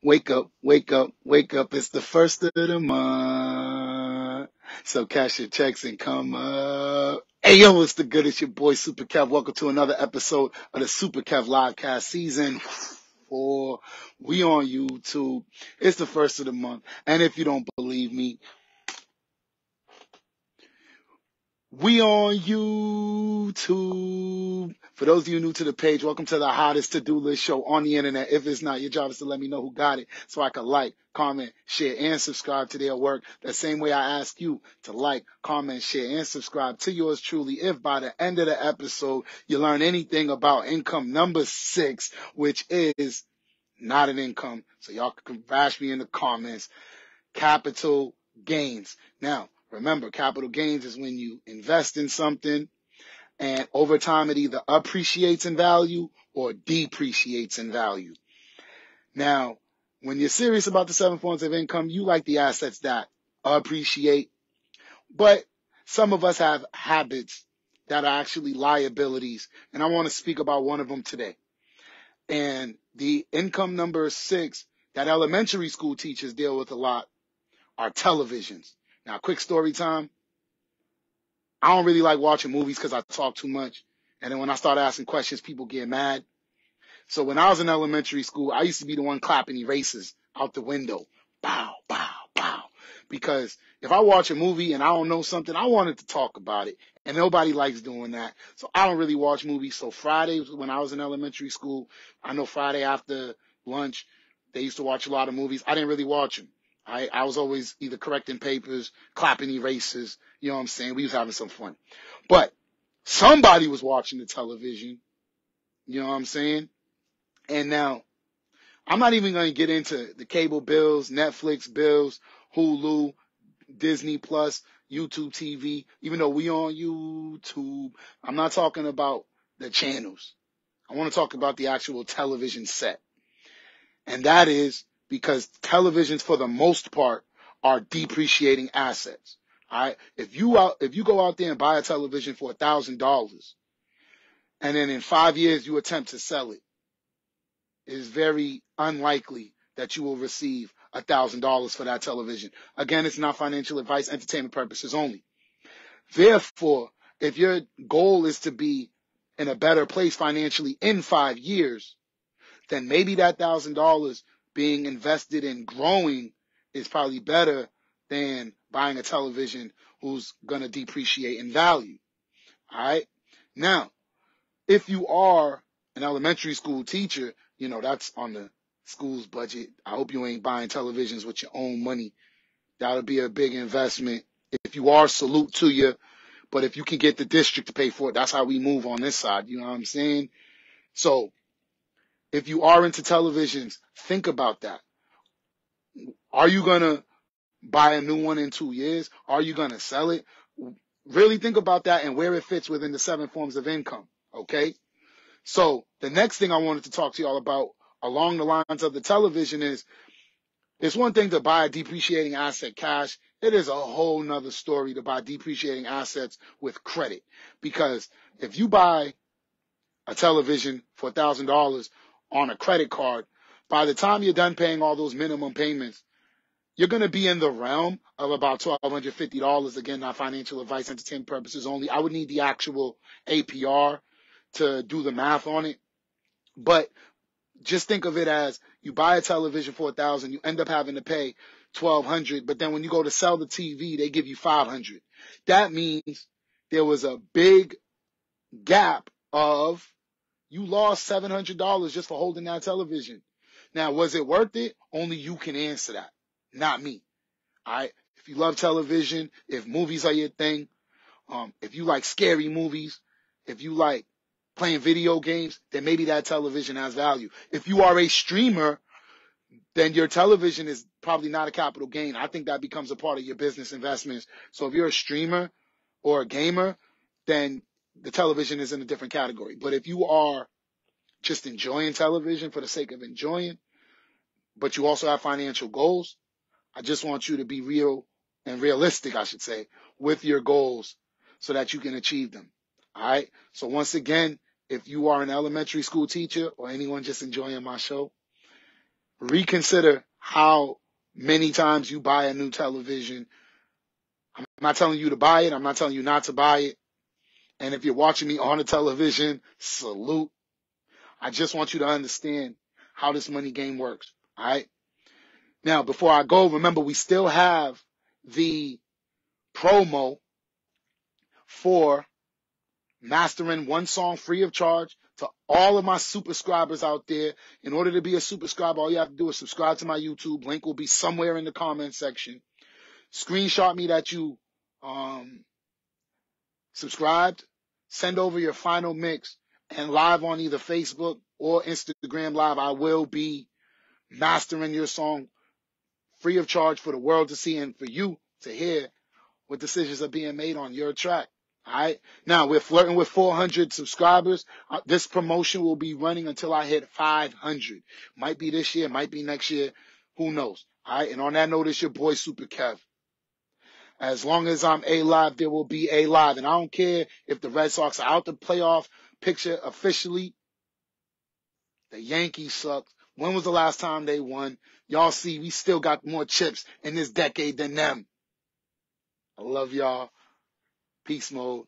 Wake up, wake up, wake up. It's the first of the month. So cash your checks and come up. Hey yo, it's the good. It's your boy Super Kev. Welcome to another episode of the Super Kev Livecast season four. We on YouTube. It's the first of the month. And if you don't believe me, we on YouTube. For those of you new to the page, welcome to the hottest to-do list show on the internet. If it's not, your job is to let me know who got it so I can like, comment, share, and subscribe to their work. The same way I ask you to like, comment, share, and subscribe to yours truly. If by the end of the episode you learn anything about income number six, which is not an income, so y'all can bash me in the comments, capital gains. Now, remember, capital gains is when you invest in something and over time it either appreciates in value or depreciates in value. Now, when you're serious about the seven forms of income, you like the assets that appreciate, but some of us have habits that are actually liabilities, and I want to speak about one of them today. And the income number six that elementary school teachers deal with a lot are televisions. Now, quick story time. I don't really like watching movies because I talk too much. And then when I start asking questions, people get mad. So when I was in elementary school, I used to be the one clapping erasers out the window. Bow, bow, bow. Because if I watch a movie and I don't know something, I wanted to talk about it. And nobody likes doing that. So I don't really watch movies. So Fridays when I was in elementary school, I know Friday after lunch, they used to watch a lot of movies. I didn't really watch them. I, I was always either correcting papers, clapping erasers. You know what I'm saying? We was having some fun. But somebody was watching the television. You know what I'm saying? And now I'm not even going to get into the cable bills, Netflix bills, Hulu, Disney Plus, YouTube TV, even though we on YouTube. I'm not talking about the channels. I want to talk about the actual television set. And that is because televisions for the most part are depreciating assets. All right. If you out, if you go out there and buy a television for a thousand dollars and then in five years you attempt to sell it, it is very unlikely that you will receive a thousand dollars for that television. Again, it's not financial advice, entertainment purposes only. Therefore, if your goal is to be in a better place financially in five years, then maybe that thousand dollars being invested in growing is probably better than buying a television who's going to depreciate in value. All right. Now, if you are an elementary school teacher, you know, that's on the school's budget. I hope you ain't buying televisions with your own money. That'll be a big investment. If you are, salute to you. But if you can get the district to pay for it, that's how we move on this side. You know what I'm saying? So if you are into televisions, think about that. Are you going to buy a new one in two years? Are you going to sell it? Really think about that and where it fits within the seven forms of income. Okay. So the next thing I wanted to talk to y'all about along the lines of the television is it's one thing to buy a depreciating asset cash. It is a whole nother story to buy depreciating assets with credit. Because if you buy a television for thousand dollars on a credit card, by the time you're done paying all those minimum payments, you're going to be in the realm of about $1,250. Again, not financial advice, entertainment purposes only. I would need the actual APR to do the math on it. But just think of it as you buy a television for a thousand, you end up having to pay 1200, but then when you go to sell the TV, they give you 500. That means there was a big gap of you lost $700 just for holding that television. Now, was it worth it? Only you can answer that, not me. All right. If you love television, if movies are your thing, um, if you like scary movies, if you like playing video games, then maybe that television has value. If you are a streamer, then your television is probably not a capital gain. I think that becomes a part of your business investments. So if you're a streamer or a gamer, then the television is in a different category. But if you are just enjoying television for the sake of enjoying, but you also have financial goals, I just want you to be real and realistic, I should say, with your goals so that you can achieve them. All right. So once again, if you are an elementary school teacher or anyone just enjoying my show, reconsider how many times you buy a new television. I'm not telling you to buy it. I'm not telling you not to buy it. And if you're watching me on a television, salute. I just want you to understand how this money game works. All right. Now, before I go, remember we still have the promo for mastering one song free of charge to all of my subscribers out there. In order to be a subscriber, all you have to do is subscribe to my YouTube. Link will be somewhere in the comment section. Screenshot me that you um, subscribed. Send over your final mix and live on either Facebook or Instagram Live. I will be mastering your song free of charge for the world to see and for you to hear what decisions are being made on your track. All right. Now we're flirting with 400 subscribers. Uh, this promotion will be running until I hit 500. Might be this year, might be next year. Who knows? All right. And on that note, it's your boy Super Kev. As long as I'm A live, there will be A live. And I don't care if the Red Sox are out the playoff picture officially. The Yankees suck. When was the last time they won? Y'all see, we still got more chips in this decade than them. I love y'all. Peace mode.